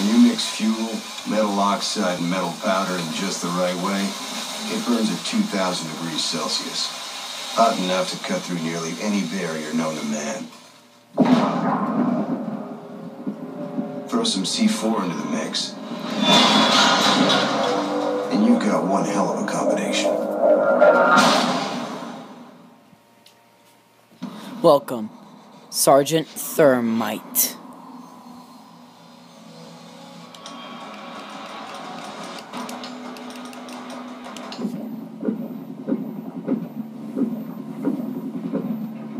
When you mix fuel, metal oxide, and metal powder in just the right way, it burns at 2,000 degrees Celsius. Hot enough to cut through nearly any barrier known to man. Throw some C4 into the mix, and you've got one hell of a combination. Welcome, Sergeant Thermite.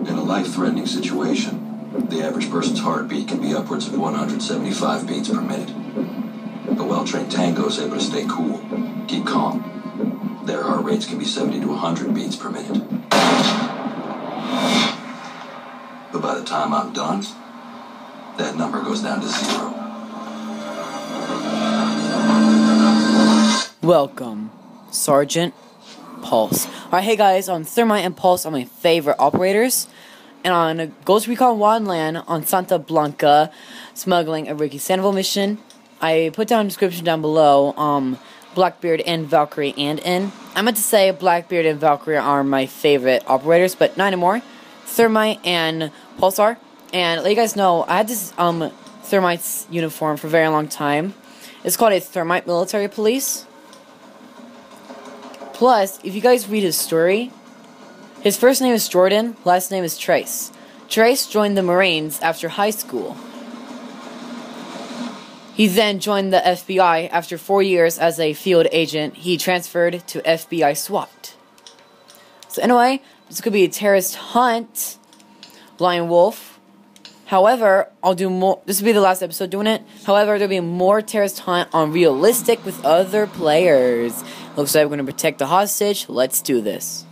In a life-threatening situation, the person's heartbeat can be upwards of 175 beats per minute. A well-trained tango is able to stay cool, keep calm. Their heart rates can be 70 to 100 beats per minute. But by the time I'm done, that number goes down to zero. Welcome, Sergeant Pulse. Alright, hey guys, on Thermite and Pulse are my favorite operators. And on Ghost Recon Wildland on Santa Blanca, smuggling a Ricky Sandoval mission, I put down description down below, um, Blackbeard and Valkyrie and in. I meant to say Blackbeard and Valkyrie are my favorite operators, but not anymore. Thermite and Pulsar. And let you guys know, I had this um Thermite's uniform for a very long time. It's called a Thermite Military Police. Plus, if you guys read his story, his first name is Jordan, last name is Trace. Trace joined the Marines after high school. He then joined the FBI after four years as a field agent. He transferred to FBI SWAT. So anyway, this could be a terrorist hunt. Lone Wolf. However, I'll do more. This will be the last episode doing it. However, there'll be more terrorist hunt on realistic with other players. Looks like we're gonna protect the hostage. Let's do this.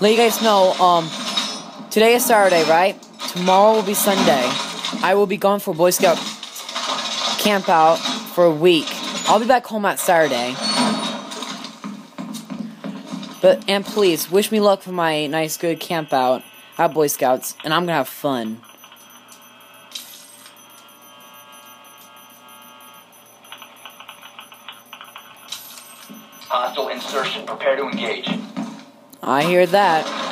Let you guys know. Um, today is Saturday, right? Tomorrow will be Sunday. I will be gone for Boy Scout camp out for a week. I'll be back home at Saturday. But and please wish me luck for my nice good camp out at Boy Scouts, and I'm gonna have fun. Hostile insertion. Prepare to engage. I hear that.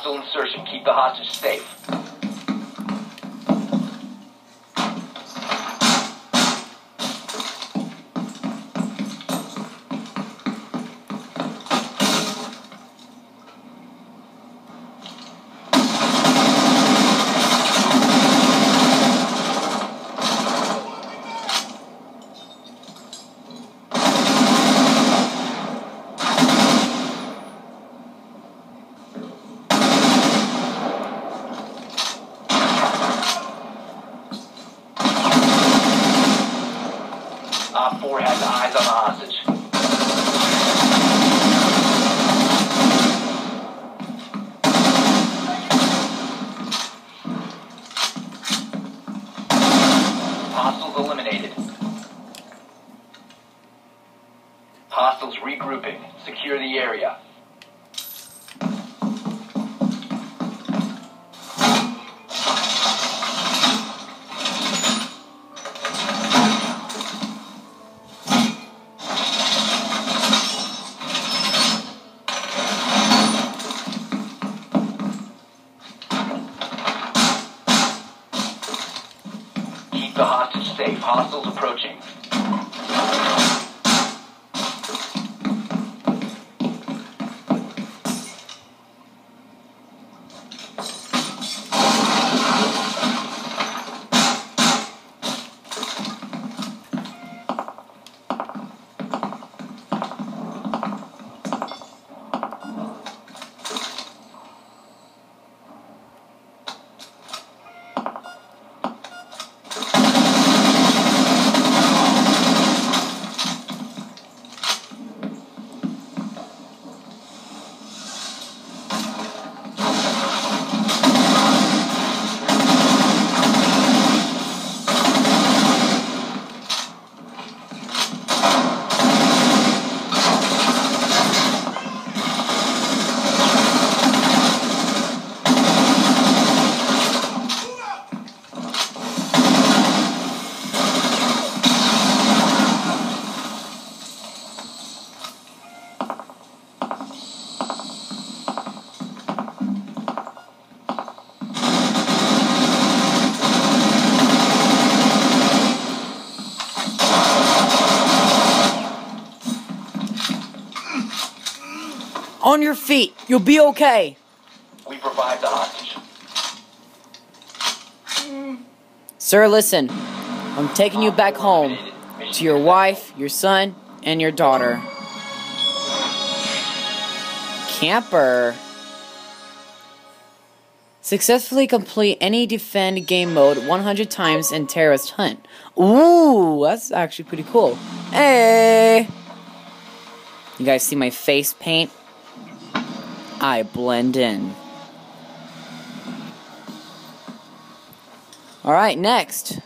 Hostile insertion. Keep the hostage safe. On your feet. You'll be okay. We provide the hostage. Sir, listen. I'm taking you back home to your wife, your son, and your daughter. Camper. Successfully complete any defend game mode 100 times in Terrorist Hunt. Ooh, that's actually pretty cool. Hey! You guys see my face paint? I blend in. Alright, next.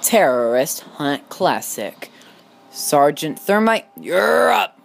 Terrorist Hunt Classic. Sergeant Thermite, you're up!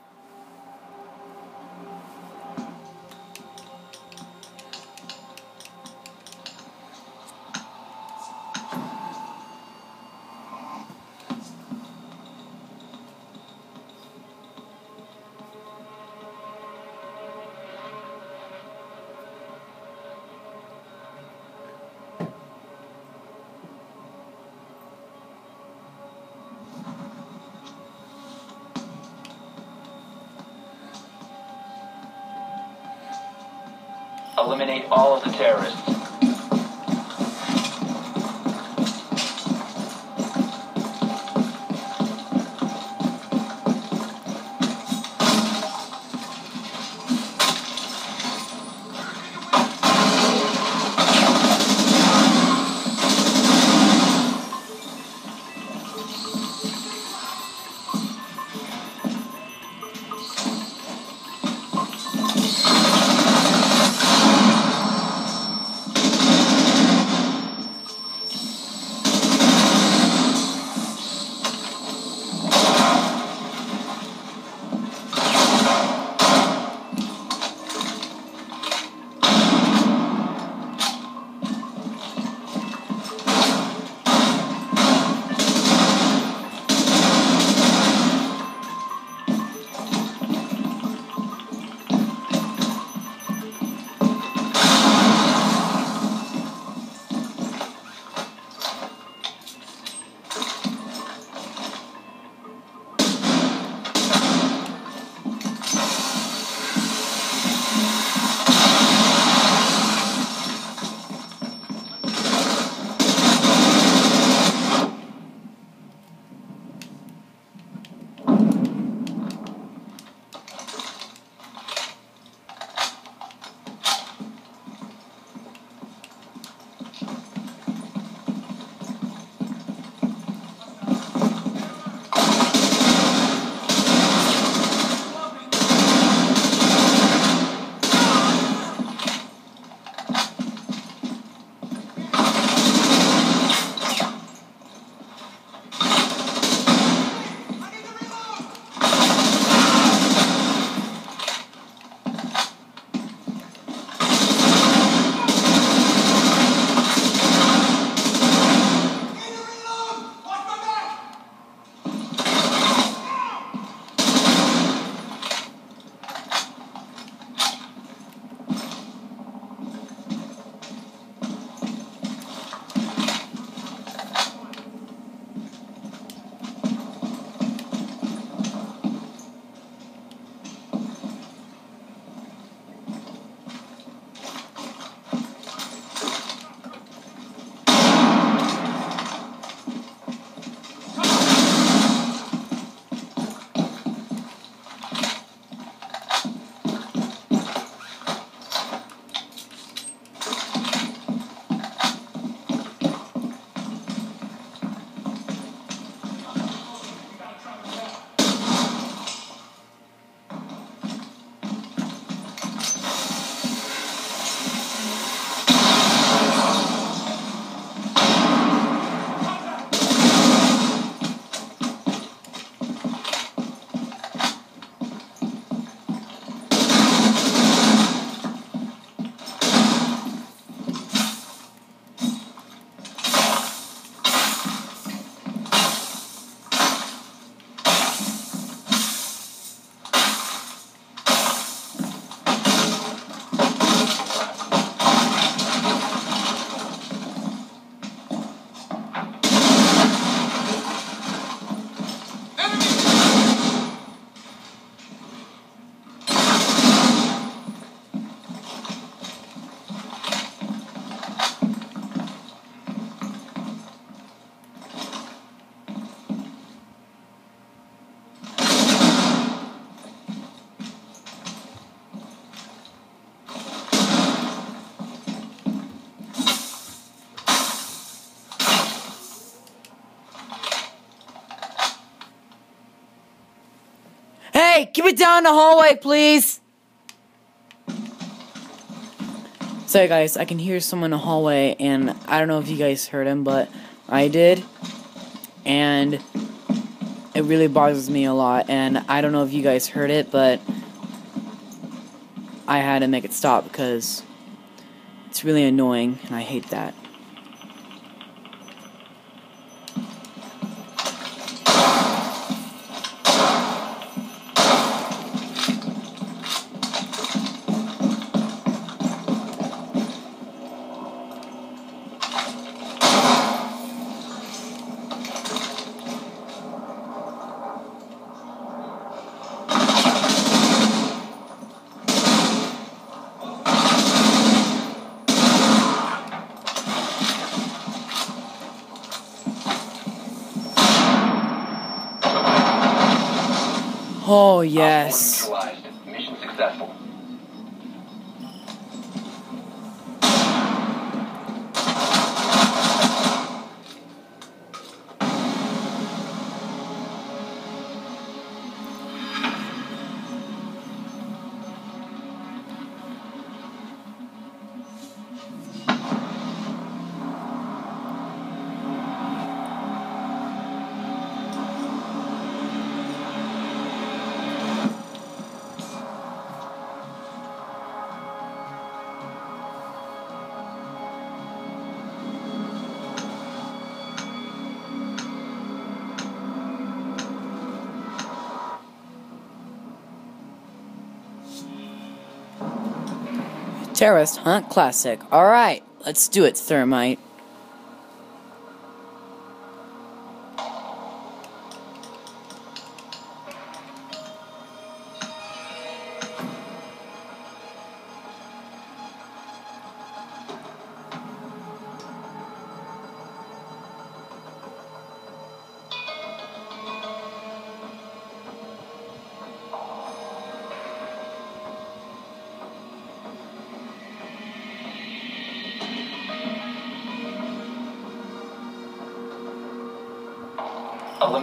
Hey, keep it down in the hallway, please. Sorry, guys, I can hear someone in the hallway, and I don't know if you guys heard him, but I did. And it really bothers me a lot, and I don't know if you guys heard it, but I had to make it stop because it's really annoying, and I hate that. Oh, yes. Mission successful. Terrorist Hunt Classic. Alright, let's do it, Thermite.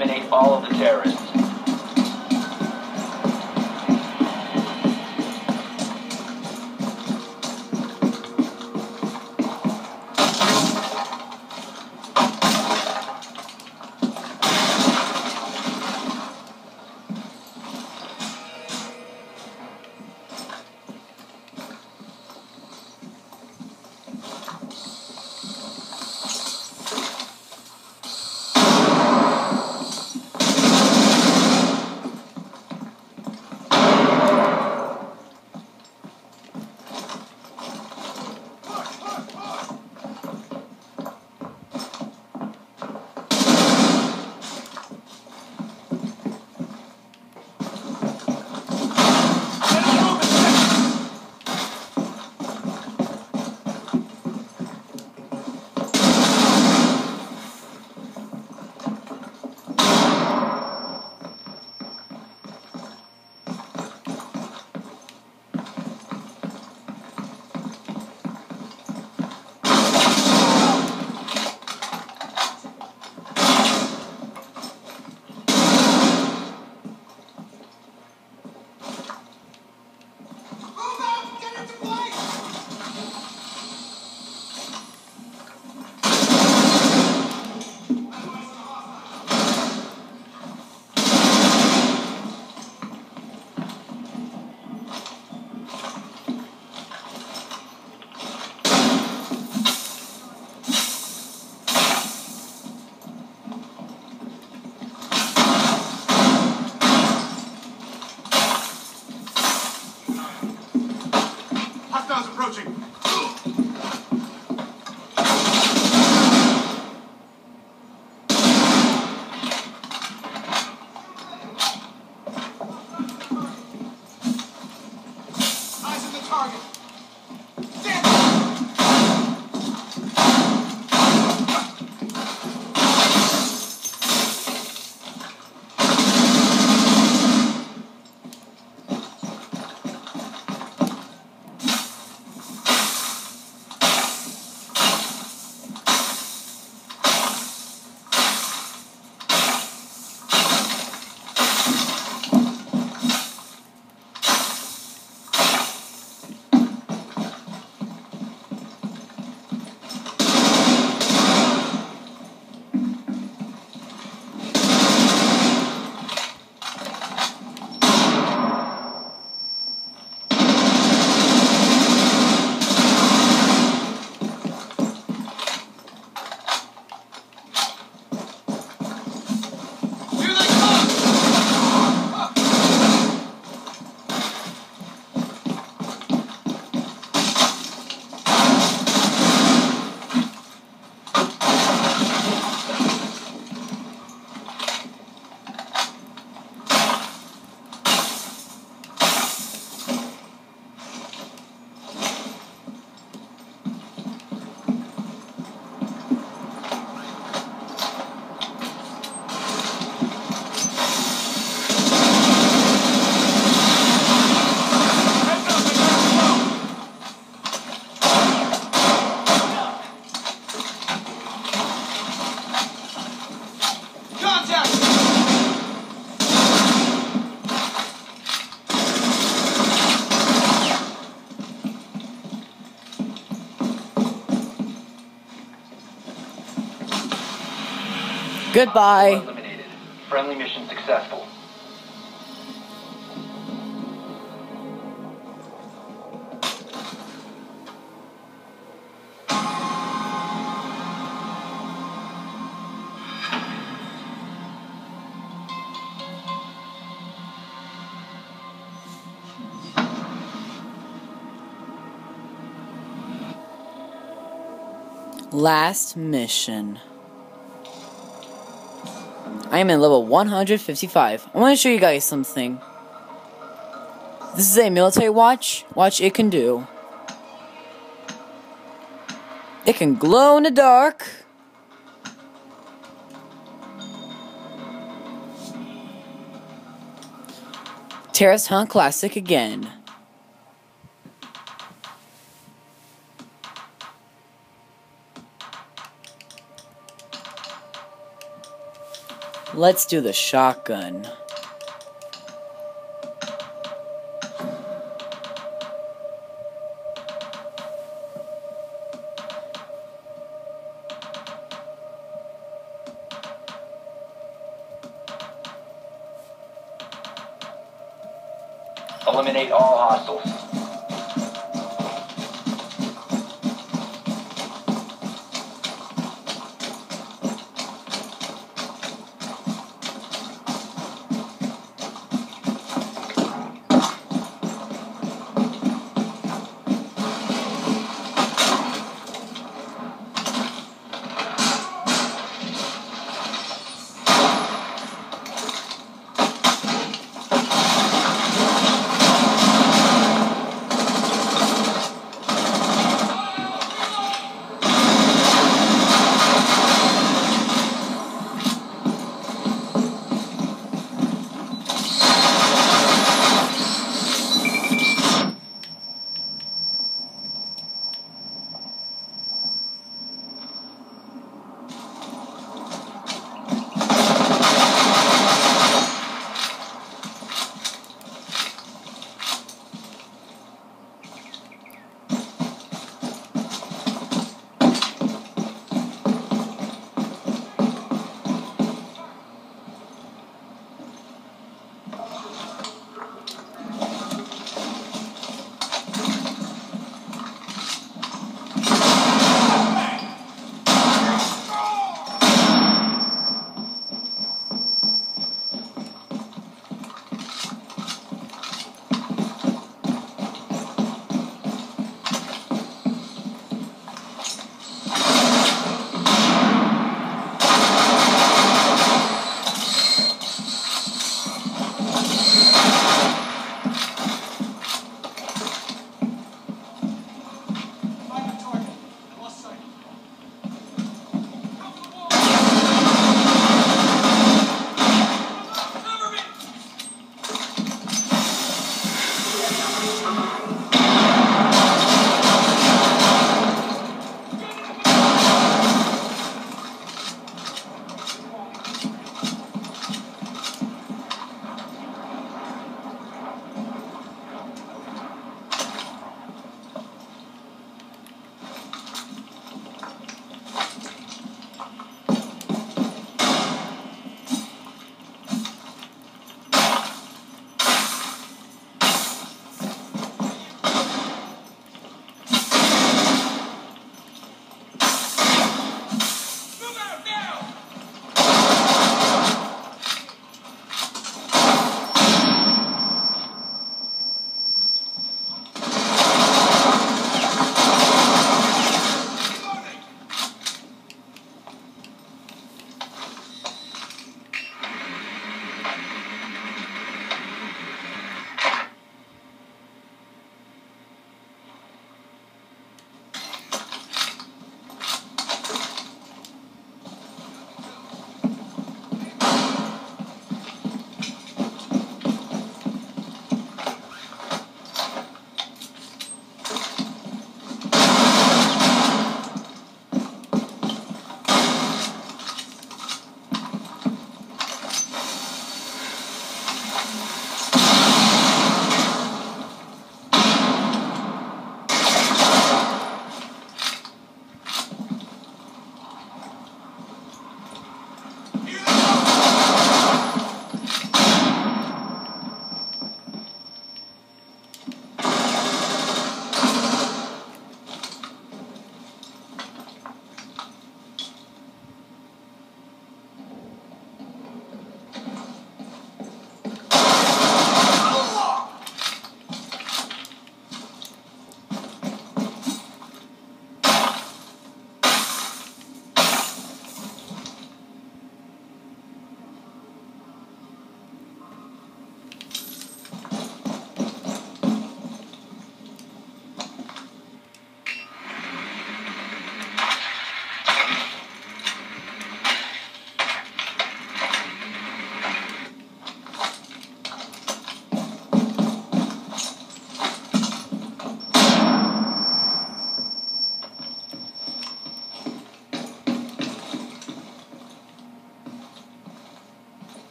Eliminate all of the terrorists. Goodbye. Friendly mission successful. Last mission. I am in level 155. I want to show you guys something. This is a military watch. Watch it can do. It can glow in the dark. Terrorist Hunt Classic again. Let's do the shotgun. Eliminate all hostiles.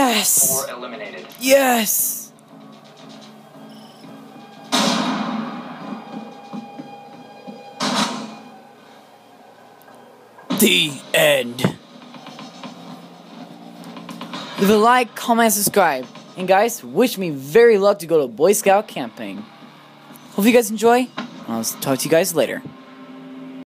Yes! Four eliminated. Yes! The end. Leave a like, comment, subscribe. And guys, wish me very luck to go to Boy Scout camping. Hope you guys enjoy. I'll talk to you guys later.